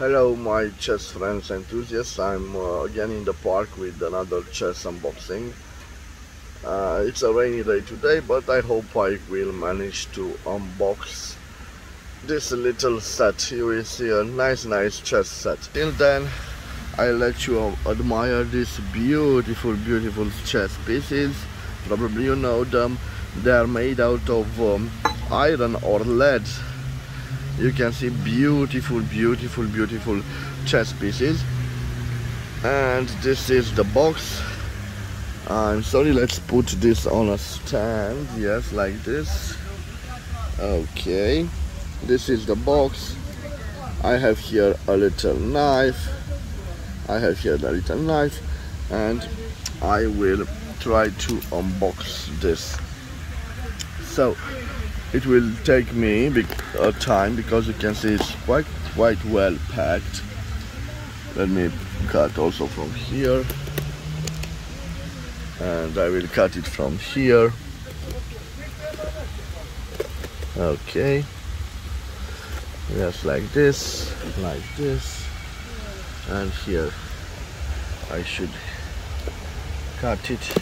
Hello my chess friends enthusiasts, I'm uh, again in the park with another chess unboxing. Uh, it's a rainy day today but I hope I will manage to unbox this little set. You will see a nice nice chess set. Till then I let you admire these beautiful beautiful chess pieces. Probably you know them. They are made out of um, iron or lead you can see beautiful beautiful beautiful chess pieces. And this is the box. I'm sorry let's put this on a stand yes like this. Okay this is the box. I have here a little knife. I have here the little knife and I will try to unbox this. So it will take me a time because you can see it's quite quite well packed. Let me cut also from here. And I will cut it from here. Okay. Just like this like this. And here. I should cut it.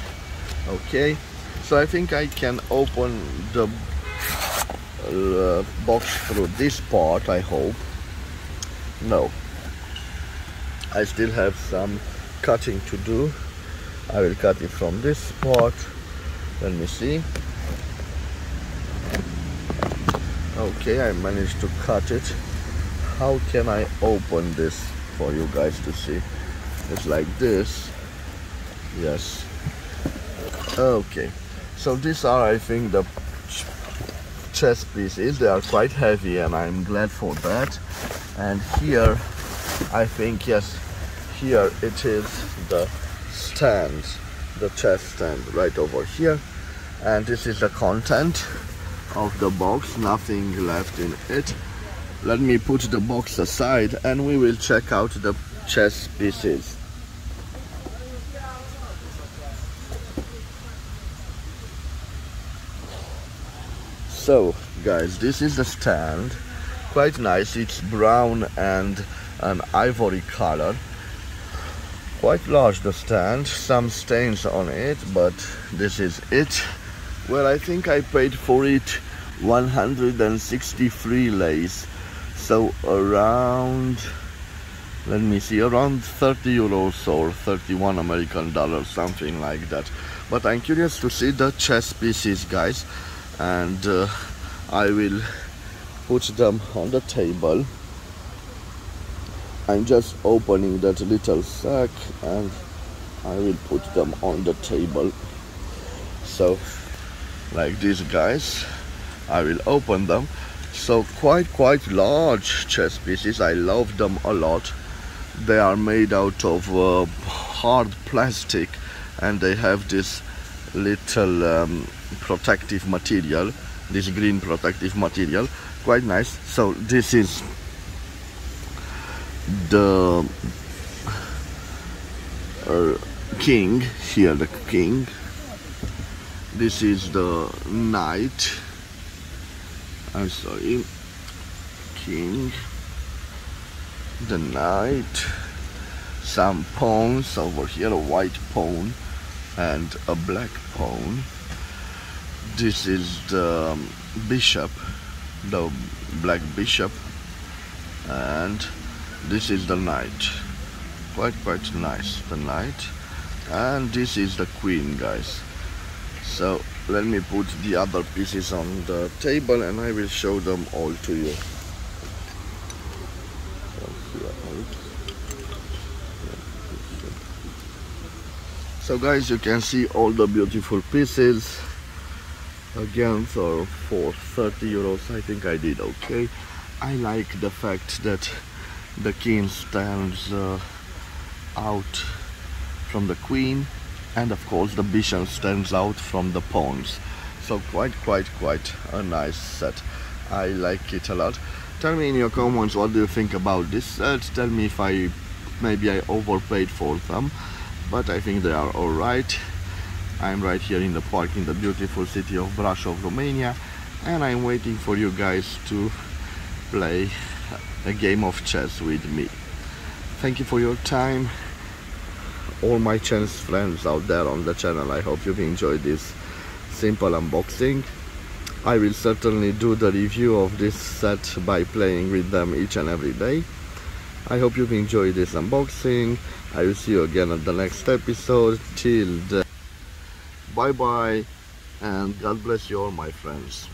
Okay. So I think I can open the uh, box through this part I hope. No. I still have some cutting to do. I will cut it from this part. Let me see. Okay I managed to cut it. How can I open this for you guys to see? It's like this. Yes. Okay. So these are I think the chess pieces. They are quite heavy and I'm glad for that. And here I think yes here it is the stand the chess stand right over here. And this is the content of the box nothing left in it. Let me put the box aside and we will check out the chess pieces so guys this is the stand. Quite nice. It's brown and an ivory color. Quite large the stand. Some stains on it but this is it. Well I think I paid for it 163 lays so around let me see around 30 euros or 31 American dollars something like that. But I'm curious to see the chess pieces guys and uh, I will put them on the table. I'm just opening that little sack and I will put them on the table. So like these guys I will open them. So quite quite large chess pieces. I love them a lot. They are made out of uh, hard plastic and they have this little um, protective material this green protective material. Quite nice. So this is the uh, king here the king. This is the knight. I'm sorry. King. The knight. Some pawns over here a white pawn and a black pawn. This is the bishop the black bishop and this is the knight. Quite quite nice the knight. And this is the queen guys. So let me put the other pieces on the table and I will show them all to you so guys you can see all the beautiful pieces. Again so for 30 euros I think I did okay. I like the fact that the king stands uh, out from the queen and of course the bishop stands out from the pawns. So quite quite quite a nice set. I like it a lot. Tell me in your comments what do you think about this set? Tell me if I maybe I overpaid for them but I think they are alright I'm right here in the park in the beautiful city of Brașov, Romania and I'm waiting for you guys to play a game of chess with me. Thank you for your time. All my chess friends out there on the channel, I hope you've enjoyed this simple unboxing. I will certainly do the review of this set by playing with them each and every day. I hope you've enjoyed this unboxing. I will see you again at the next episode. Till then, bye bye and God bless you all my friends.